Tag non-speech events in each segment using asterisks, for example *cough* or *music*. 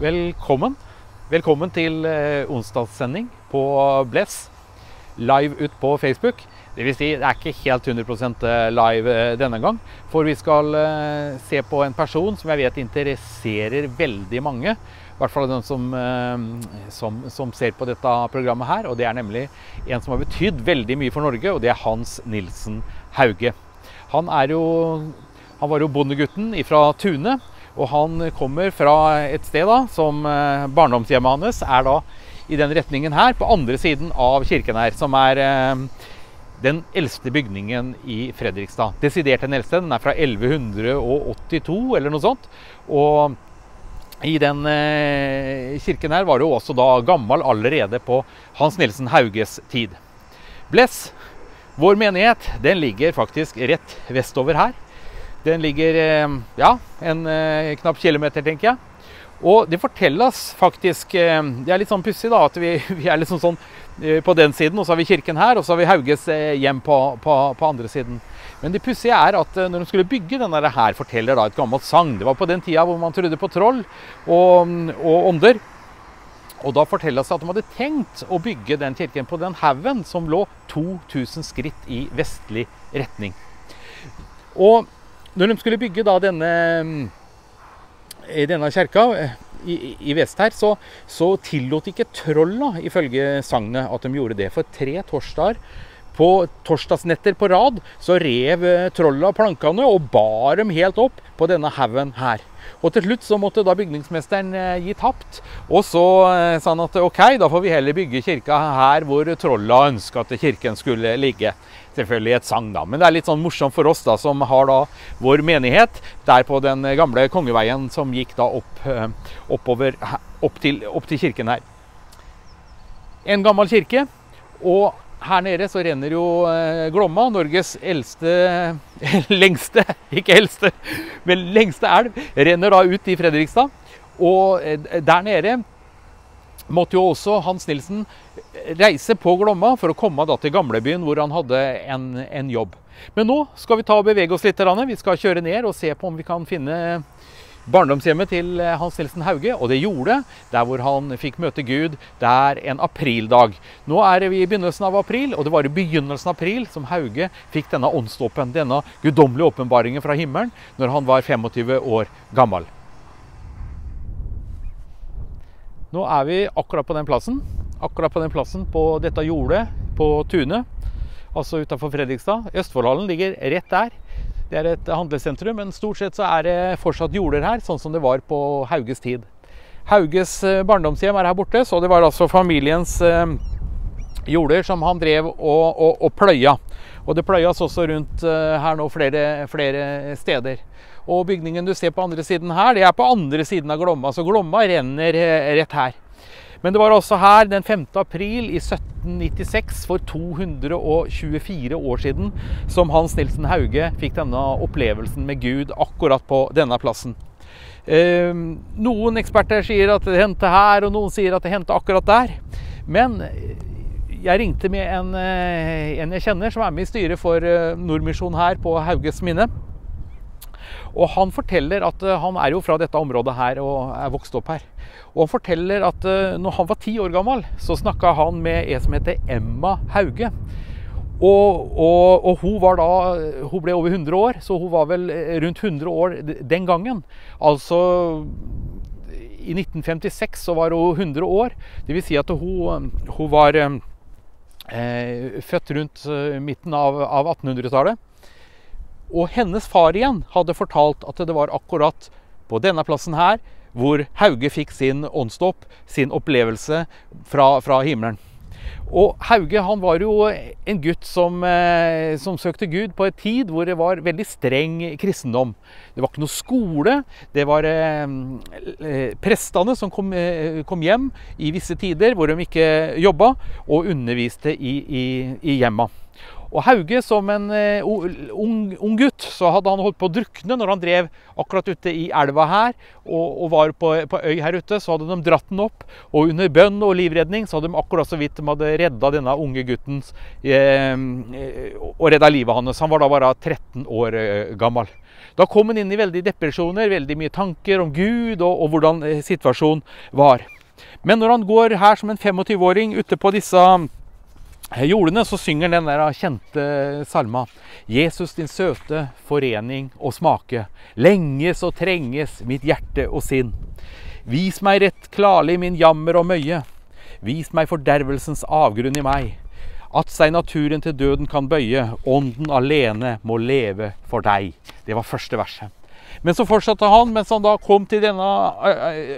Velkommen. Velkommen til eh, onsdagssending på Bless. Live ut på Facebook. Det vil si, det er ikke helt 100% live eh, denne gang. For vi skal eh, se på en person som jeg vet interesserer veldig mange. I hvert fall den som, eh, som, som ser på dette programmet her. Og det er nemlig en som har betydd veldig mye for Norge, og det er Hans Nilsen Hauge. Han er jo Han var jo bondegutten fra Tune. Og han kommer fra et sted da, som eh, barndomshjemmet hans er da i den retningen her, på andre siden av kirken her, som er eh, den eldste bygningen i Fredrikstad. Desidert den eldste. Den er fra 1182 eller noe sånt. Og i den eh, kirken her var det jo også da gammel allerede på Hans Nilsen Hauges tid. Bless, vår menighet, den ligger faktisk rett vestover her. Den ligger eh, ja, en eh, knapp kilometer, tenker jeg. Og det fortelles faktisk eh, Det er litt sånn pussig at vi, *laughs* vi er liksom sånn på den siden, og så har vi kirken her, og så har vi Hauges hjem på, på, på andre siden. Men det pussige er at når de skulle bygge denne her, forteller da et gammelt sagn. Det var på den tida hvor man trodde på troll og, og ånder. Og da fortelles det at de hadde tenkt å bygge den kirken på den haugen som lå 2000 skritt i vestlig retning. Og når de skulle bygge da denne, denne kjerka i, i, vest her, så, så tillot ikke trolla, ifølge sagnet, at de gjorde det. For tre torsdager på torsdagsnetter på rad så rev trolla plankene og bar dem helt opp på denne haugen her. Og til slutt så måtte da bygningsmesteren gi tapt. Og så sa han at OK, da får vi heller bygge kirka her hvor trolla ønska at kirken skulle ligge selvfølgelig et sang, da. Men det er litt sånn morsomt for oss da, som har da vår menighet der på den gamle kongeveien som gikk da opp, eh, oppover, opp til, opp til kirken her. En gammel kirke. Og her nede så renner jo eh, Glomma, Norges eldste *laughs* Lengste, ikke eldste, men lengste elv, renner da ut i Fredrikstad. Og eh, der nede måtte jo også Hans Nilsen reise på Glomma for å komme da til gamlebyen, hvor han hadde en, en, jobb. Men nå skal vi ta og bevege oss litt. Vi skal kjøre ned og se på om vi kan finne barndomshjemmet til Hans Nilsen Hauge. Og det gjorde der hvor han fikk møte Gud. Det er en aprildag. Nå er vi i begynnelsen av april, og det var i begynnelsen av april som Hauge fikk denne åndsdåpen, denne guddommelige åpenbaringen fra himmelen, når han var 25 år gammel. Nå er vi akkurat på den plassen. Akkurat på den plassen på dette jordet på Tune, altså utafor Fredrikstad. Østfoldhallen ligger rett der. Det er et handlesentrum, men stort sett så er det fortsatt jorder her, sånn som det var på Hauges tid. Hauges eh, barndomshjem er her borte, så det var altså familiens eh, jorder som han drev og, og, og pløya. Og det pløyes også rundt eh, her nå flere, flere steder. Og bygningen du ser på andre siden her, det er på andre siden av Glomma. Så Glomma renner rett her. Men det var også her den 5. april i 1796, for 224 år siden, som Hans Nilsen Hauge fikk denne opplevelsen med Gud akkurat på denne plassen. noen eksperter sier at det hendte her, og noen sier at det hendte akkurat der. Men jeg ringte med en, eh, en, jeg kjenner som er med i styret for eh, Nordmisjon her på Hauges minne. Og han forteller at eh, han er jo fra dette området her og er vokst opp her. Og han forteller at når han var ti år gammel, så snakka han med en som heter Emma Hauge. Og, og, og, hun var da Hun ble over 100 år, så hun var vel rundt 100 år den gangen. Altså i 1956 så var hun 100 år. Det vil si at hun, hun var eh, født rundt eh, midten av, av 1800-tallet. Og hennes far igjen hadde fortalt at det var akkurat på denne plassen her hvor Hauge fikk sin åndsdåp, sin opplevelse fra, fra himmelen. Og Hauge han var jo en gutt som, eh, som, søkte Gud på en tid hvor det var veldig streng kristendom. Det var ikke noe skole. Det var eh, eh prestene som kom, eh, kom, hjem i visse tider hvor de ikke jobba, og underviste i, i, i hjemma. Og Hauge, som en uh, ung, ung, gutt, så hadde han holdt på å drukne når han drev akkurat ute i elva her og, og var på, på, øy her ute. Så hadde de dratt den opp, og under bønn og livredning så hadde de akkurat så vidt de hadde redda denne unge gutten eh, og redda livet hans. Han var da bare 13 år eh, gammel. Da kom han inn i veldig depresjoner, veldig mye tanker om Gud og, og hvordan eh, situasjonen var. Men når han går her som en 25-åring ute på disse eh, jordene, så synger den der kjente salma. Jesus, din søte forening og smake. Lenges og trenges mitt hjerte og sinn. Vis meg rett klarlig min jammer og møye. Vis meg fordervelsens avgrunn i meg. At seg naturen til døden kan bøye, ånden alene må leve for deg. Det var første verset. Men så fortsatte han, mens han da kom til denne,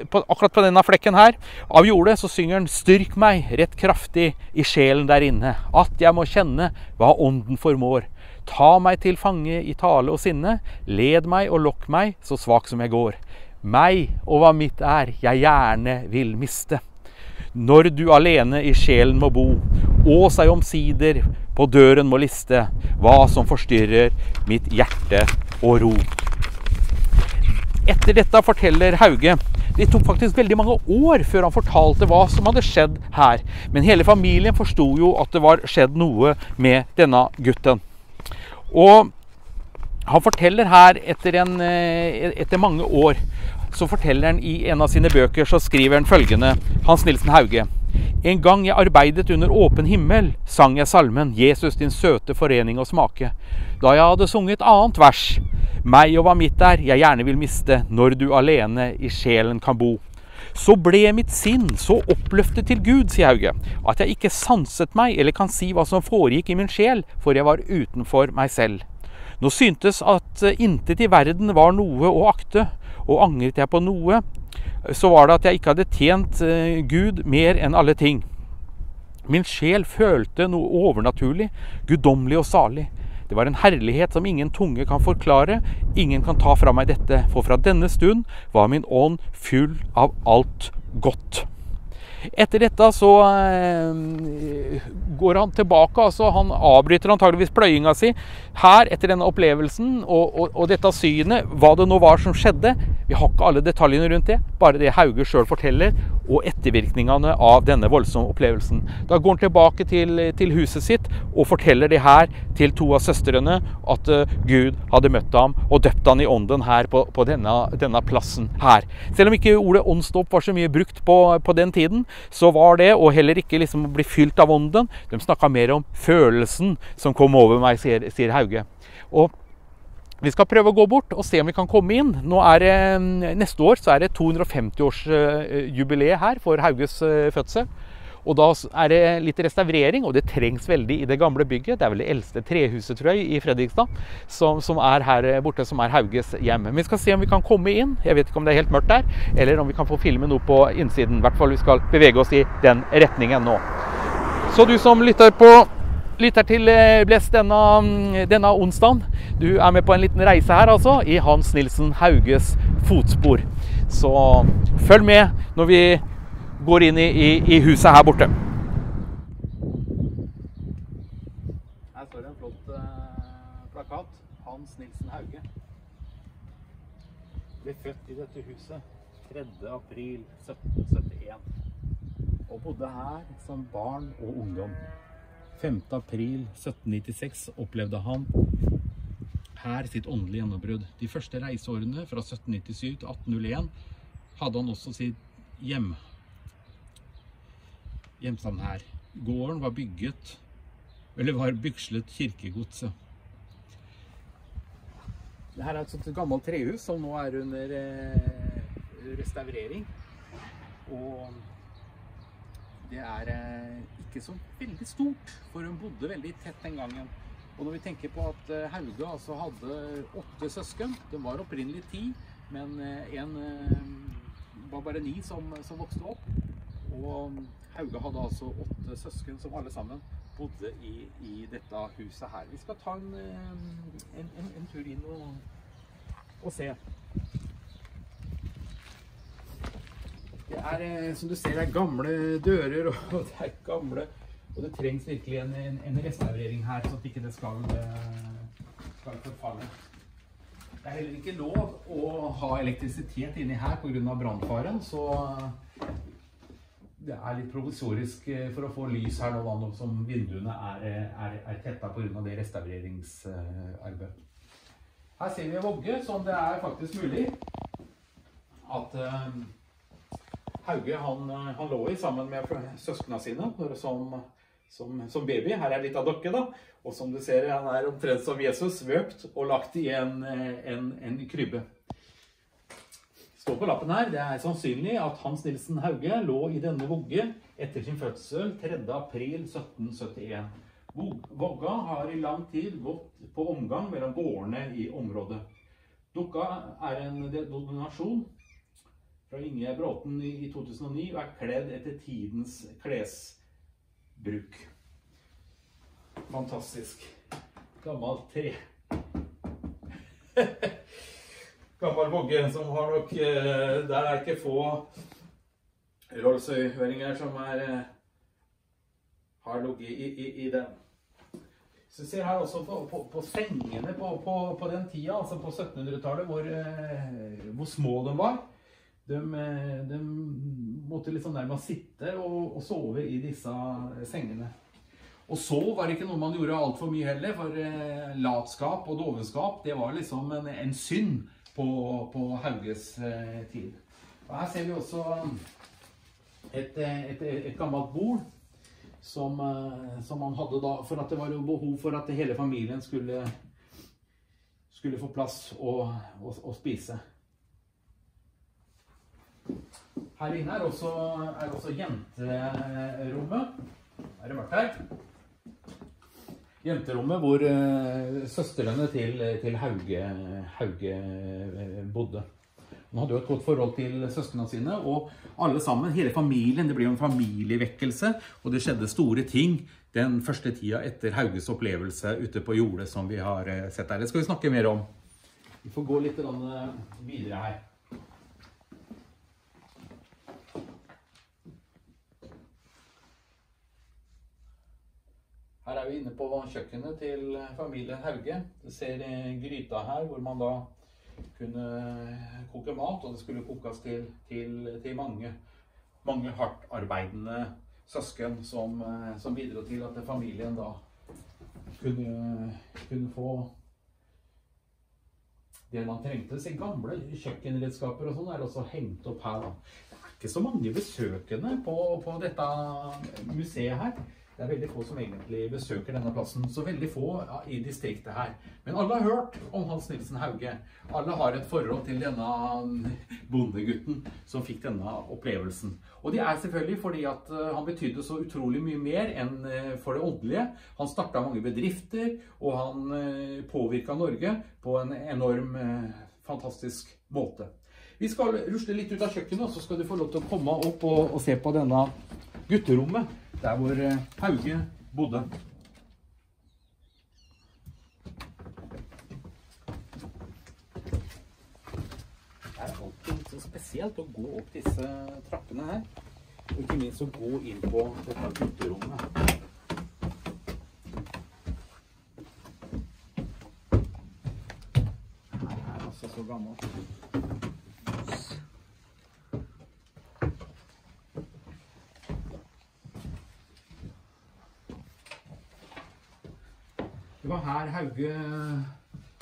akkurat på denne flekken her av jordet, så synger han 'Styrk meg rett kraftig i sjelen der inne', at jeg må kjenne hva ånden formår. Ta meg til fange i tale og sinne, led meg og lokk meg, så svak som jeg går. Meg og hva mitt er, jeg gjerne vil miste. Når du alene i sjelen må bo, og seg omsider på døren må liste, hva som forstyrrer mitt hjerte og ro. Etter dette forteller Hauge det tok faktisk veldig mange år før han fortalte hva som hadde skjedd her. Men hele familien forsto jo at det var skjedd noe med denne gutten. Og han forteller her etter, en, eh, etter mange år så forteller han i en av sine bøker så skriver han følgende Hans Nilsen Hauge. En gang jeg arbeidet under åpen himmel, sang jeg salmen 'Jesus din søte forening og smake'. Da jeg hadde sunget annet vers, 'Meg og hva mitt er, jeg gjerne vil miste, når du alene i sjelen kan bo'. Så ble mitt sinn så oppløftet til Gud, sier Hauge, at jeg ikke sanset meg eller kan si hva som foregikk i min sjel, for jeg var utenfor meg selv. Nå syntes at intet i verden var noe å akte, og angret jeg på noe, så var det at jeg ikke hadde tjent eh, Gud mer enn alle ting. Min sjel følte noe overnaturlig, guddommelig og salig. Det var en herlighet som ingen tunge kan forklare, ingen kan ta fra meg dette, for fra denne stund var min ånd full av alt godt. Etter dette så eh, går han tilbake. altså Han avbryter antageligvis pløyinga si her etter denne opplevelsen og, og, og, dette synet, hva det nå var som skjedde. Vi har ikke alle detaljene rundt det, bare det Hauge sjøl forteller, og ettervirkningene av denne voldsomme opplevelsen. Da går han tilbake til, til, huset sitt og forteller det her til to av søstrene, at uh, Gud hadde møtt ham og døpt ham i ånden her på, på denne, denne, plassen her. Selv om ikke ordet åndsdåp var så mye brukt på, på den tiden, så var det, og heller ikke liksom bli fylt av ånden. De snakka mer om følelsen som kom over meg, sier, sier Hauge. Og vi skal prøve å gå bort og se om vi kan komme inn. Det, neste år så er det 250-årsjubileet her for Hauges eh, fødsel. Og da er det litt restaurering, og det trengs veldig i det gamle bygget. Det er vel det eldste trehuset, tror jeg, i Fredrikstad, som, som, er her borte, som er Hauges hjem. Vi skal se om vi kan komme inn. Jeg vet ikke om det er helt mørkt der, eller om vi kan få filme noe på innsiden. I hvert fall vi skal bevege oss i den retningen nå. Så du som lytter på lytter til Blest denne, denne onsdagen. Du er med på en liten reise her, altså, i Hans Nilsen Hauges fotspor. Så følg med når vi går inn i, i, i huset her borte. Her står det en flott eh, plakat. Hans Nilsen Hauge. Ble født i dette huset 3. april 1771. Og bodde her som barn og ungdom. 5. april 1796 opplevde han her sitt åndelige gjennombrudd. De første reiseårene fra 1797 til 1801 hadde han også sitt hjem hjemstavn her. Gården var bygget, eller var bygslet kirkegodset. Dette er et gammelt trehus som nå er under eh, restaurering. Og det er eh, ikke så veldig stort, for hun bodde veldig tett den gangen. Og når vi tenker på at eh, Hauge altså hadde åtte søsken, det var opprinnelig ti, men en var bare ni som, som vokste opp. Og Hauge hadde altså åtte søsken som alle sammen bodde i, i dette huset her. Vi skal ta en, eh, en, en, en tur inn og, og, se. Det er, eh, som du ser, det er gamle dører, *laughs* og det er gamle Og det trengs virkelig en, en restaurering her, så at ikke det skal, eh, skal forfalle. Det er heller ikke lov å ha elektrisitet inni her pga. brannfaren, så det er litt provisorisk eh, for å få lys her nå, da, som vinduene er, er, er tetta pga. det restaureringsarbeidet. Her ser vi Vågge, som det er faktisk mulig at uh, Hauge han, han, lå i sammen med søsknene sine som, som, som, baby. Her er litt av dere, da. Og som du ser, han er omtrent som Jesus, svøpt og lagt i en, en, en krybbe. Står på lappen her, Det er sannsynlig at Hans Nilsen Hauge lå i denne vogge etter sin fødsel 3.4.1771. Vogga har i lang tid gått på omgang mellom gårdene i området. Dukka er en donasjon fra Inge Bråten i 2009 og er kledd etter tidens klesbruk. Fantastisk. Gammelt tre. *laughs* Gammel vogge som har nok eh, Der er ikke få Rolls-Royce-høringer som er eh, har ligget i, i, i, den. Så vi ser her også på, på, på sengene på, på, den tida, altså på 1700-tallet, hvor, eh, hvor små de var. De, de måtte liksom nærmest sitte og, og, sove i disse sengene. Og så var det ikke noe man gjorde altfor mye heller, for latskap og dovenskap det var liksom en, en synd på, på Hauges eh, tid. Og Her ser vi også et, et, et gammelt bord som, eh, som, man hadde da, for at det var jo behov for at hele familien skulle, skulle få plass å, spise. Her inne er også, er også jenterommet. Er det vært her? Jenterommet hvor uh, søstrene til, til Hauge, Hauge uh, bodde. Hun hadde jo et godt forhold til søstrene sine, og alle sammen, hele familien, det ble jo en familievekkelse, og det skjedde store ting den første tida etter Hauges opplevelse ute på jordet som vi har uh, sett her. Det skal vi snakke mer om. Vi får gå litt videre her. Her er vi inne på kjøkkenet til familien Hauge. Du ser gryta her hvor man da kunne koke mat, og det skulle kokes til, til, til mange, mange hardtarbeidende søsken som, som, bidro til at familien da kunne, kunne få det man trengte. Se, gamle kjøkkenredskaper og sånn er også hengt opp her. da. Det er ikke så mange besøkende på, på dette museet her. Det er veldig få som egentlig besøker denne plassen. Så veldig få i distriktet her. Men alle har hørt om Hans Nilsen Hauge. Alle har et forhold til denne bondegutten som fikk denne opplevelsen. Og det er selvfølgelig fordi at eh, han betydde så utrolig mye mer enn eh, for det åndelige. Han starta mange bedrifter, og han eh, påvirka Norge på en enorm, fantastisk måte. Vi skal rusle litt ut av kjøkkenet, og så skal du få lov til å komme opp og, og se på denne gutterommet der hvor eh, Hauge bodde. Det er alltid så spesielt å gå opp disse trappene her. Og ikke minst å gå inn på dette gutterommet. Her er altså så gammelt. Var her Hauge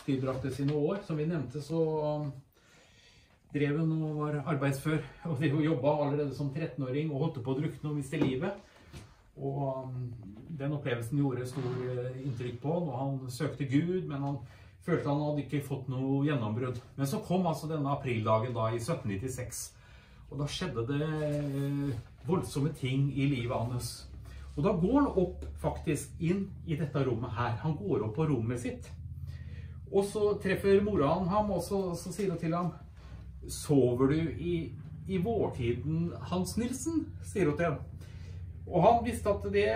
tilbrakte sine år. Som vi nevnte, så drev han og var arbeidsfør. *laughs* Og drev jobba allerede som 13-åring og holdt på å drukne og miste livet. Og um, den opplevelsen gjorde stor eh, inntrykk på han. Og han søkte Gud, men han følte han hadde ikke fått noe gjennombrudd. Men så kom altså denne aprildagen da i 1796. Og da skjedde det eh, voldsomme ting i livet hans. Og da går han opp faktisk inn i dette rommet her. Han går opp på rommet sitt. Og så treffer mora han ham, og så, så sier hun til ham Sover du i, i vårtiden, Hans Nilsen? sier hun til ham. Og han visste at det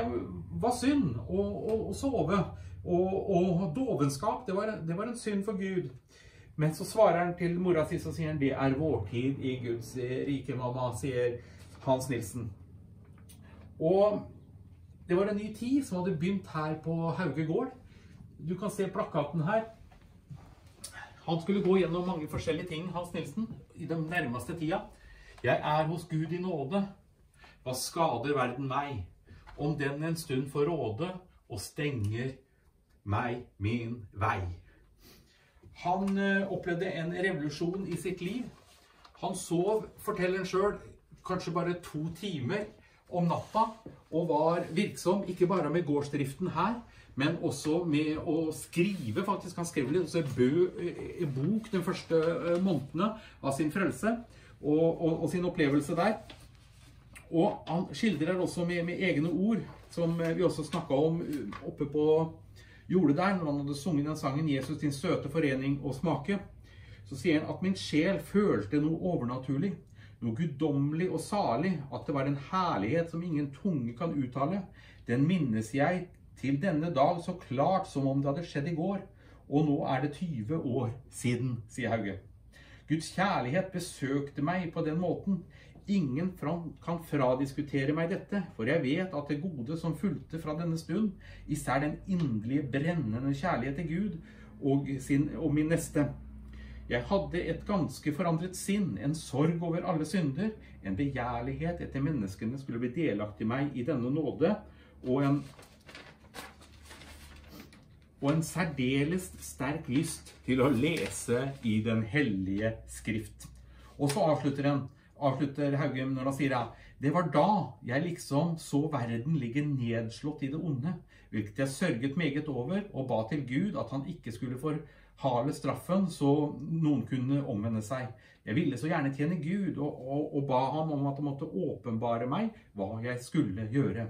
var synd å, å, å sove. Og, og dovenskap, det var, det var, en synd for Gud. Men så svarer han til mora si, så sier han det er vårtid i Guds rike, mamma, sier Hans Nilsen. Og det var en ny tid som hadde begynt her på Hauge gård. Du kan se plakaten her. Han skulle gå gjennom mange forskjellige ting, Hans Nilsen, i den nærmeste tida. Jeg er hos Gud i nåde. Hva skader verden meg? Om den en stund får råde og stenger meg min vei. Han eh, opplevde en revolusjon i sitt liv. Han sov, forteller han sjøl, kanskje bare to timer om natta, og var virksom ikke bare med gårdsdriften her, men også med å skrive, faktisk. Han skrev litt også en bok de første eh, månedene av sin frelse og, og, og sin opplevelse der. Og han skildrer også med, med, egne ord, som vi også snakka om eh, oppe på jordet der, når han hadde sunget den sangen 'Jesus, din søte forening og smake'. Så sier han at min sjel følte noe overnaturlig, noe guddommelig og salig, at det var en herlighet som ingen tunge kan uttale. Den minnes jeg til denne dag så klart som om det hadde skjedd i går. Og nå er det 20 år siden, sier Hauge. Guds kjærlighet besøkte meg på den måten. Ingen kan fradiskutere meg dette, for jeg vet at det gode som fulgte fra denne stund, især den inderlige, brennende kjærlighet til Gud og, sin, og min neste. Jeg hadde et ganske forandret sinn, en sorg over alle synder, en begjærlighet etter menneskene skulle bli delaktig meg i denne nåde, og en og en særdeles sterk lyst til å lese i Den hellige skrift. Og så avslutter, han, avslutter Haugum når han sier at det var da jeg liksom så verden ligge nedslått i det onde, hvilket jeg sørget meget over og ba til Gud at han ikke skulle forhale straffen så noen kunne omvende seg. Jeg ville så gjerne tjene Gud og, og, og ba ham om at han måtte åpenbare meg hva jeg skulle gjøre.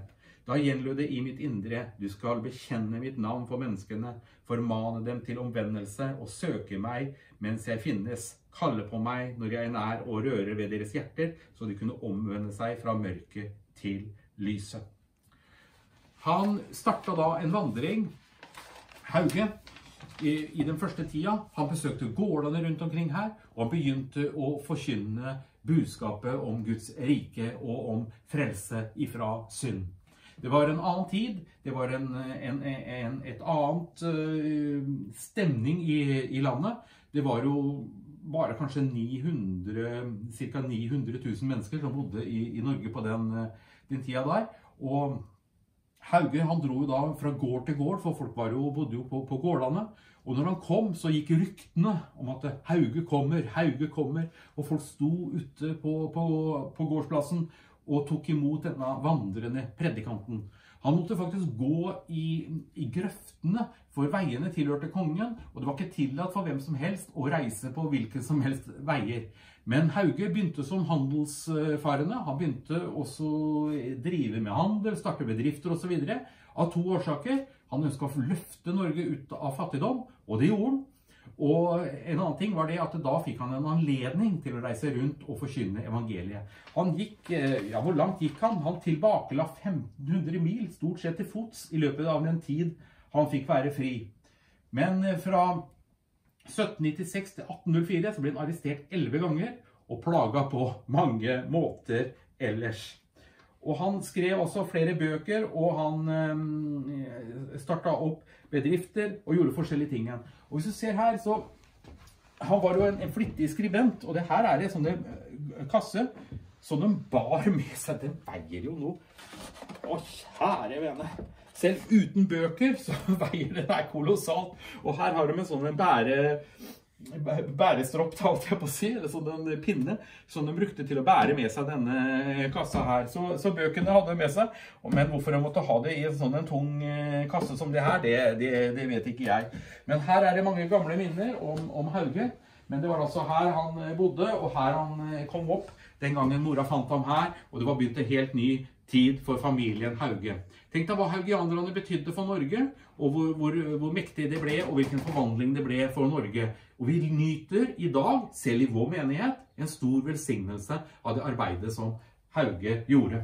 Da gjenlød det i mitt indre, du skal bekjenne mitt navn for menneskene, formane dem til omvendelse og søke meg mens jeg finnes, kalle på meg når jeg er nær og røre ved deres hjerter, så de kunne omvende seg fra mørket til lyset. Han starta da en vandring, Hauge, i, den første tida. Han besøkte gårdene rundt omkring her, og han begynte å forkynne budskapet om Guds rike og om frelse ifra synd. Det var en annen tid. Det var en, en, en, et annet uh, stemning i, i, landet. Det var jo bare kanskje 900, ca. 900 000 mennesker som bodde i, i Norge på den, den, tida der. Og Hauge han dro jo da fra gård til gård, for folk jo, bodde jo på, på gårdene. Og når han kom, så gikk ryktene om at Hauge kommer, Hauge kommer. Og folk sto ute på, på, på gårdsplassen og tok imot denne vandrende predikanten. Han måtte faktisk gå i, i, grøftene, for veiene tilhørte kongen, og det var ikke tillatt for hvem som helst å reise på hvilke som helst veier. Men Hauge begynte som handelsfarende. Han begynte også å drive med handel, starte bedrifter osv. Av to årsaker. Han ønska å løfte Norge ut av fattigdom, og det gjorde han. Og en annen ting var det at da fikk han en anledning til å reise rundt og forkynne evangeliet. Han gikk, eh, ja, Hvor langt gikk han? Han tilbakela 1500 mil, stort sett til fots, i løpet av den tid han fikk være fri. Men eh, fra 1796 til 1804 så ble han arrestert elleve ganger og plaga på mange måter ellers. Og han skrev også flere bøker, og han eh, starta opp bedrifter og gjorde forskjellige ting. Og hvis du ser her, så Han var jo en, en flittig skribent, og det her er en sånn eh, kasse som de bar med seg. Den veier jo noe Å, kjære vene. Selv uten bøker så *laughs* veier den her kolossalt. Og her har de en sånn bære bærestropp, holdt jeg på å si, eller sånn en pinne, som de brukte til å bære med seg denne kassa her. Så, så bøkene hadde de med seg, men hvorfor de måtte ha det i en sånn en tung eh, kasse som det her, det, det, det, vet ikke jeg. Men her er det mange gamle minner om, om Hauge. Men det var altså her han eh, bodde, og her han eh, kom opp den gangen mora fant ham her, og det var begynt en helt ny tid for familien Hauge. Tenk deg hva haugianerne betydde for Norge, og hvor, hvor, hvor mektig det ble, og hvilken forvandling det ble for Norge. Og vi nyter i dag, selv i vår menighet, en stor velsignelse av det arbeidet som Hauge gjorde.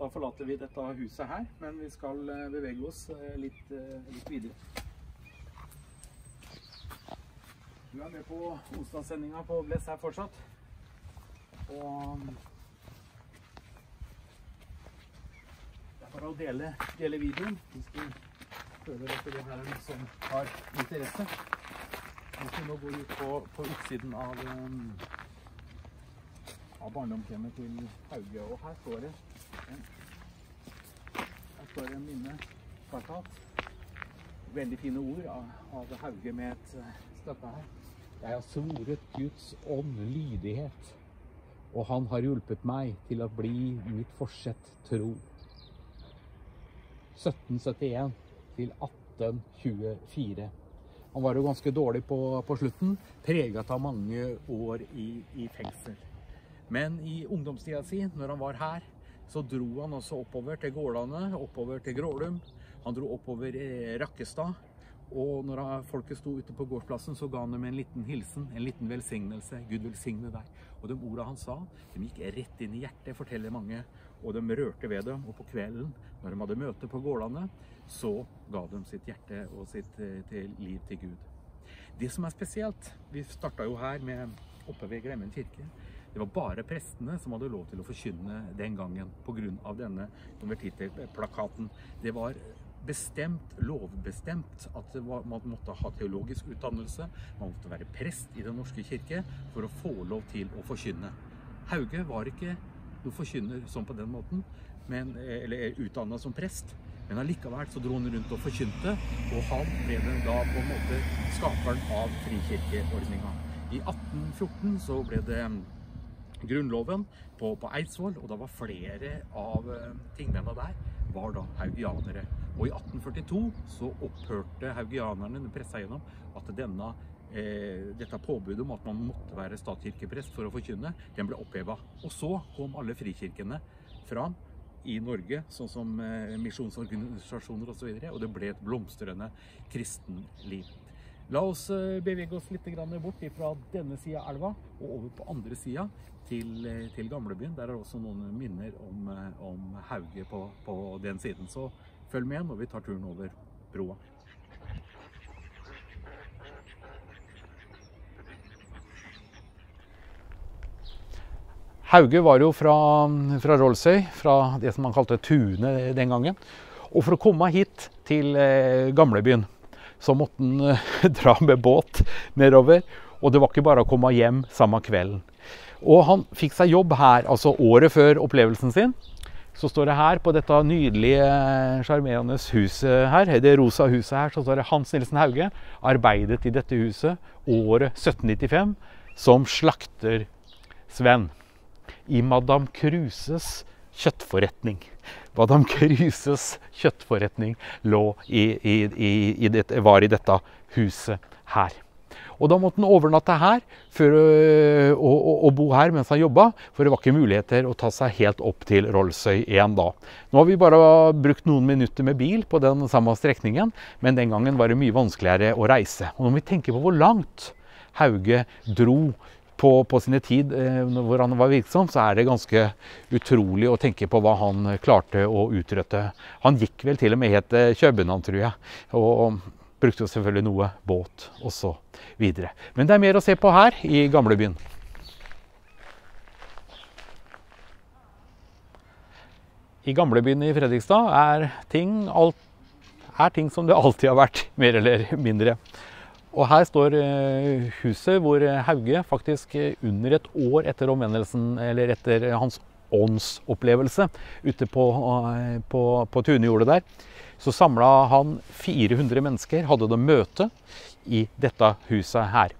Da forlater vi dette huset her, men vi skal eh, bevege oss eh, litt, eh, litt videre. Du er med på onsdagssendinga på Bless her fortsatt. Og det er bare å dele, dele videoen hvis du føler at det her er noe som har interesse. Hvis du nå går ut på, på utsiden av, um, av barndomshjemmet til Hauge, og her står det en står en minneplakat. Veldig fine ord av, av Hauge med et eh, støtte her. Jeg har svoret Guds ånd lydighet, og han har hjulpet meg til å bli mitt forsett tro. 1771 til 1824. Han var jo ganske dårlig på, på slutten, preget av mange år i, i, fengsel. Men i ungdomstida si, når han var her, så dro han også oppover til Gårdane, oppover til Grålum. Han dro oppover eh, Rakkestad. Og når folket sto ute på gårdsplassen, så ga han dem en liten hilsen, en liten velsignelse. Gud velsigne deg. Og de ordene han sa, de gikk rett inn i hjertet, forteller mange. Og de rørte ved dem. Og på kvelden, når de hadde møte på gårdene, så ga de sitt hjerte og sitt eh, til liv til Gud. Det som er spesielt Vi starta jo her med oppe ved Glemmen kirke. Det var bare prestene som hadde lov til å forkynne den gangen pga. denne konvertitplakaten. Det var bestemt, lovbestemt at var, man måtte ha teologisk utdannelse. Man måtte være prest i Den norske kirke for å få lov til å forkynne. Hauge var ikke noen forkynner sånn på den måten, men, eller utdanna som prest. Men allikevel så dro han rundt og forkynte, og han ble den da på en måte skaperen av frikirkeordninga. I 1814 så ble det mm, Grunnloven på, på Eidsvoll, og da var flere av uh, tingmennene der var da haugianere. Og i 1842 så opphørte haugianerne, det pressa gjennom, at denne Eh, dette påbudet om at man måtte være statskirkeprest for å forkynne, den ble oppheva. Og så kom alle frikirkene fram i Norge, sånn som eh, misjonsorganisasjoner osv. Og, så videre, og det ble et blomstrende kristenliv. La oss eh, bevege oss litt bort fra denne sida av elva og over på andre sida til, eh, til, gamlebyen. Der er også noen minner om, om Hauge på, på, den siden. Så følg med når vi tar turen over broa. Hauge var jo fra, fra Rollsøy, fra det som man kalte Tune den gangen. Og for å komme hit til eh, gamlebyen, så måtte han eh, *laughs* dra med båt nedover. Og det var ikke bare å komme hjem samme kvelden. Og han fikk seg jobb her, altså året før opplevelsen sin. Så står det her på dette nydelige, sjarmerende huset her, det rosa huset her, så står det Hans Nilsen Hauge arbeidet i dette huset året 1795 som slakter-Sven i Madame Cruses kjøttforretning. Madame Cruses kjøttforretning i, i, i, dette, var i dette huset her. Og da måtte han overnatte her for å, å, å, bo her mens han jobba, for det var ikke muligheter å ta seg helt opp til Rollsøy igjen da. Nå har vi bare brukt noen minutter med bil på den samme strekningen, men den gangen var det mye vanskeligere å reise. Og når vi tenker på hvor langt Hauge dro på, på sine tid eh, hvor han var virksom, så er det ganske utrolig å tenke på hva han klarte å utrette. Han gikk vel til og med helt til København, tror jeg. Og brukte selvfølgelig noe båt osv. Men det er mer å se på her i gamlebyen. I gamlebyen i Fredrikstad er ting, alt, er ting som det alltid har vært, *laughs* mer eller mindre. Og her står eh, huset hvor Hauge faktisk eh, under et år etter omvendelsen, eller etter hans åndsopplevelse ute på, eh, på, på Tunejordet der, så samla han 400 mennesker, hadde de møte i dette huset her.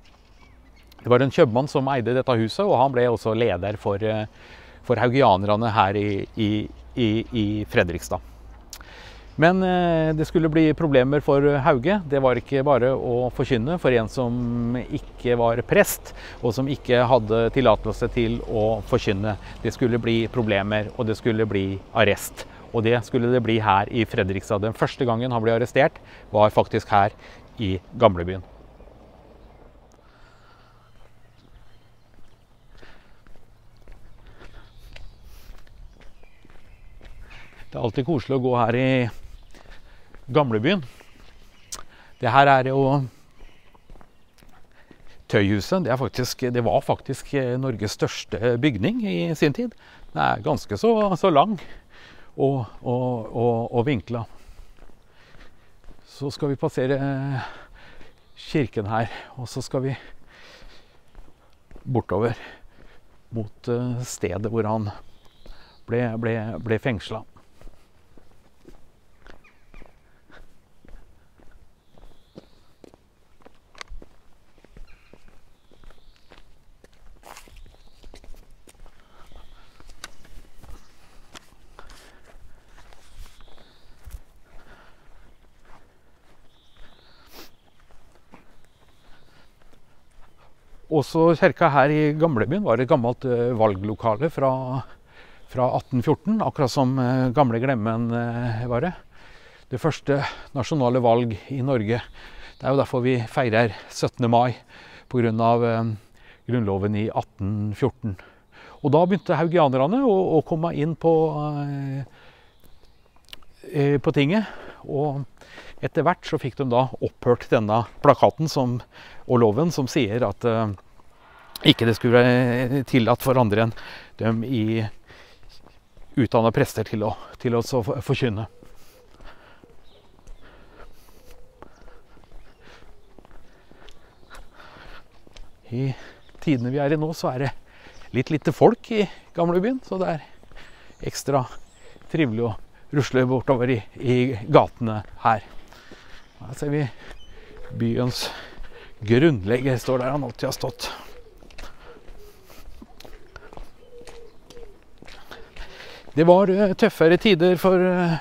Det var en kjøpmann som eide dette huset, og han ble også leder for, for haugianerne her i, i, i, i Fredrikstad. Men eh, det skulle bli problemer for Hauge. Det var ikke bare å forkynne for en som ikke var prest, og som ikke hadde tillatelse til å forkynne. Det skulle bli problemer, og det skulle bli arrest. Og det skulle det bli her i Fredrikstad. Den første gangen han ble arrestert, var faktisk her i gamlebyen. Det er alltid koselig å gå her i gamlebyen. Det her er jo Tøyhuset. Det, faktisk, det, var faktisk eh, Norges største bygning i sin tid. Den er ganske så, så lang og, og, og, og vinkla. Så skal vi passere eh, kirken her, og så skal vi bortover mot eh, stedet hvor han ble, ble, ble fengsla. Også kirka her i gamlebyen var et gammelt uh, valglokale fra, fra, 1814. Akkurat som uh, gamle Glemmen uh, var det. Det første nasjonale valg i Norge. Det er jo derfor vi feirer 17. mai pga. Grunnloven i 1814. Og da begynte haugianerne å, å komme inn på, på tinget. Og etter hvert så fikk de da opphørt denne plakaten som, og loven som sier at uh, ikke det skulle være tillatt for andre enn dem i utdanna prester til å, til å forkynne. I tidene vi er i nå, så er det litt lite folk i gamlebyen, så det er ekstra trivelig å rusle bortover i, i gatene her. Her ser vi byens grunnlegger står der han alltid har stått. Det var eh, tøffere tider for eh,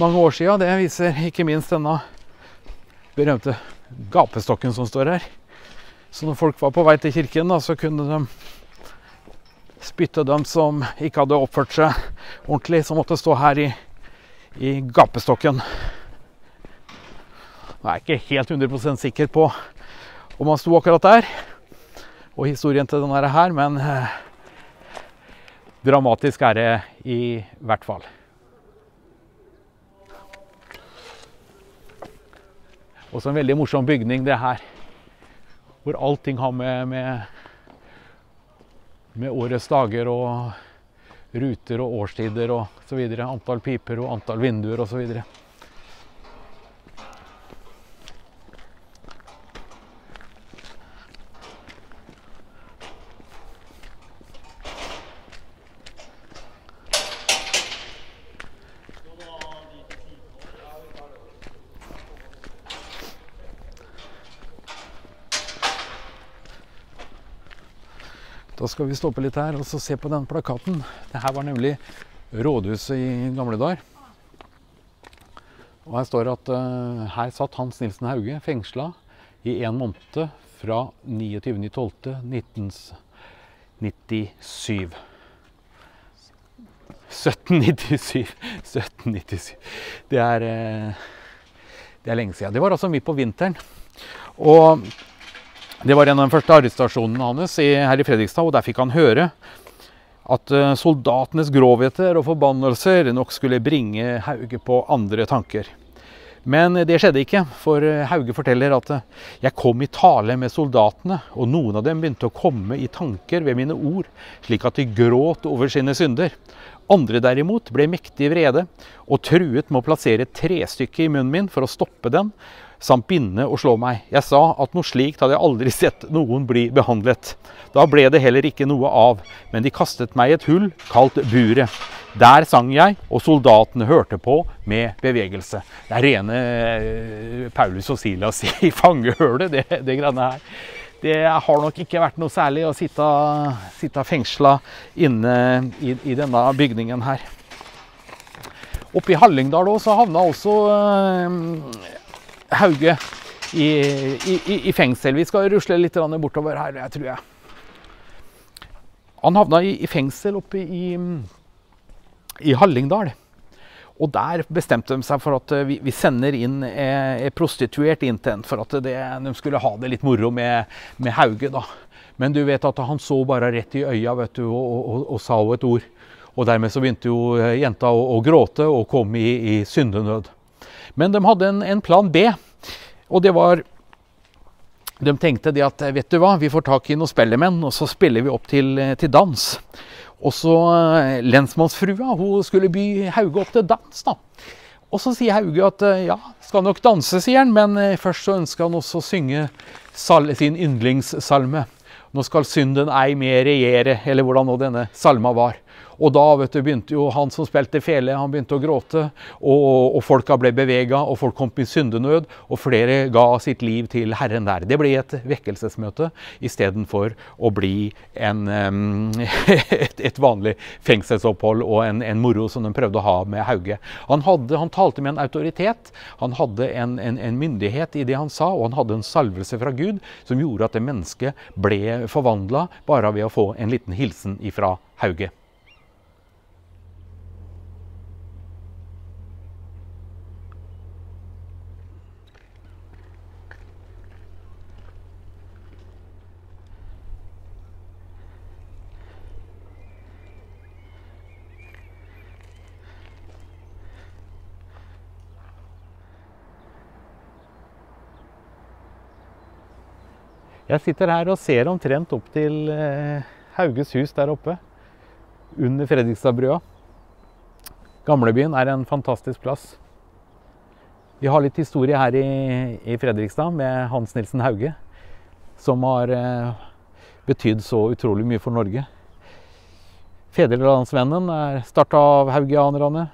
mange år sia. Det viser ikke minst denne berømte gapestokken som står her. Så når folk var på vei til kirken, da, så kunne de spytte dem som ikke hadde oppført seg ordentlig, som måtte stå her i, i gapestokken. Nå er jeg ikke helt 100% sikker på om han sto akkurat der, og historien til denne her, men eh, dramatisk er det i hvert fall. Også en veldig morsom bygning, det her. Hvor allting har med, med, med årets dager og ruter og årstider og så videre. Antall piper og antall vinduer og så videre. Skal vi stoppe litt her og se på den plakaten. Det her var nemlig rådhuset i gamle dager. Og her står det at uh, her satt Hans Nilsen Hauge fengsla i en måned fra 29.12.1997. 1797. 1797. Det er, uh, det er lenge siden. Det var altså midt på vinteren. Og det var en av de første arrestasjonene hans her i Fredrikstad, og der fikk han høre at eh, soldatenes grovheter og forbannelser nok skulle bringe Hauge på andre tanker. Men det skjedde ikke, for eh, Hauge forteller at eh, jeg kom i tale med soldatene, og noen av dem begynte å komme i tanker ved mine ord, slik at de gråt over sine synder. Andre derimot ble mektig vrede og truet med å plassere et trestykke i munnen min for å stoppe den, samt binde og slå meg. Jeg sa at noe slikt hadde jeg aldri *laughs* sett noen bli behandlet. Da ble det heller ikke noe av, men de kastet meg i et hull kalt buret. Der sang jeg, og soldatene hørte på med bevegelse. Det er rene eh, Paulus og Silas *laughs* i fangehølet, det, det greiene her. Det har nok ikke vært noe særlig å sitte, sitte fengsla inne i, i, denne bygningen her. Oppe i Hallingdal også havna også øh, Hauge i, i, i, fengsel. Vi skal rusle litt bortover her, jeg tror jeg. Han havna i, i fengsel oppe i, i Hallingdal. Og der bestemte de seg for at vi, vi sender inn eh, prostituert inn til en, for at det, de skulle ha det litt moro med, med, Hauge. da. Men du vet at han så bare rett i øya vet du, og, og, og sa et ord. Og dermed så begynte jo jenta å, å gråte og kom i, i syndenød. Men de hadde en, en, plan B, og det var De tenkte det at vet du hva, vi får tak i noen spellemenn, og så spiller vi opp til, til dans. Og så eh, lensmannsfrua hun skulle by Hauge opp til dans. da. Og så sier Hauge at eh, ja, skal nok danse, sier han, men eh, først så ønsker han også å synge sin yndlingssalme. Nå skal synden ei mer regjere, eller hvordan nå denne salma var. Og da vet du, begynte jo han som spilte fele, han begynte å gråte. Og, og folka ble bevega, og folk kom i syndenød. Og flere ga sitt liv til Herren der. Det ble et vekkelsesmøte istedenfor å bli en, *laughs* et, et, vanlig fengselsopphold og en, en, moro som de prøvde å ha med Hauge. Han, hadde, han talte med en autoritet, han hadde en, en, myndighet i det han sa, og han hadde en salvelse fra Gud som gjorde at det mennesket ble forvandla bare ved å få en liten hilsen ifra Hauge. Jeg sitter her og ser omtrent opp til eh, Hauges hus der oppe. Under Fredrikstadbrua. Gamlebyen er en fantastisk plass. Vi har litt historie her i, i Fredrikstad med Hans Nilsen Hauge. Som har eh, betydd så utrolig mye for Norge. Fedrelandsvennen er starta av haugianerne.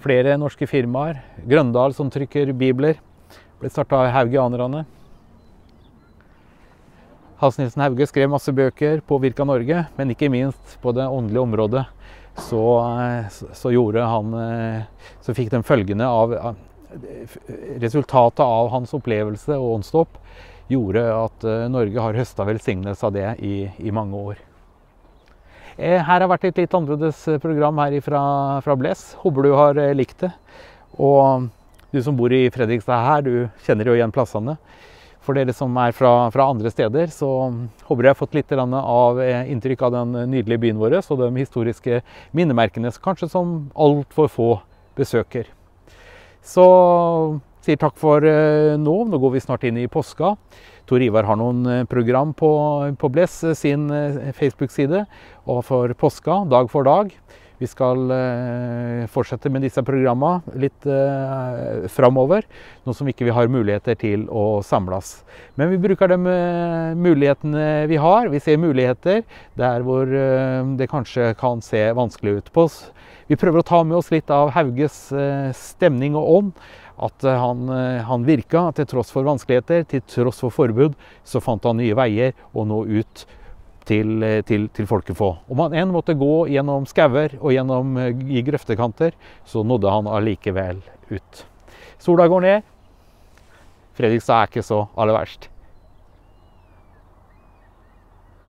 Flere norske firmaer. Grøndal som trykker bibler, ble starta av haugianerne. Hans Nilsen Hauge skrev masse bøker, påvirka Norge, men ikke minst på det åndelige området. Så, så gjorde han eh, Så fikk den følgende av Resultatet av hans opplevelse og åndsdåp gjorde at eh, Norge har høsta velsignelse av det i, i, mange år. Eh, her har vært et litt annerledes program her fra, fra Bless. Håper du har likt det. Og du som bor i Fredrikstad her, du kjenner jo igjen plassene. For dere som er fra, fra andre steder, så håper jeg har fått litt av eh, inntrykk av den nydelige byen vår og de historiske minnemerkene kanskje som altfor få besøker. Så sier takk for eh, nå. Nå går vi snart inn i påska. Tor Ivar har noen eh, program på, på Bless sin Facebook-side. Og for påska, dag for dag, vi skal eh, fortsette med disse programmene litt eh, framover, nå som ikke vi har muligheter til å samles. Men vi bruker de eh, mulighetene vi har. Vi ser muligheter der hvor eh, det kanskje kan se vanskelig ut på oss. Vi prøver å ta med oss litt av Hauges stemning og ånd. At han, han virka til tross for vanskeligheter, til tross for forbud, så fant han nye veier å nå ut til, til, til, folket folkefå. Om han enn måtte gå gjennom skauer og gjennom eh, i grøftekanter, så nådde han allikevel ut. Sola går ned. Fredrikstad er ikke så aller verst.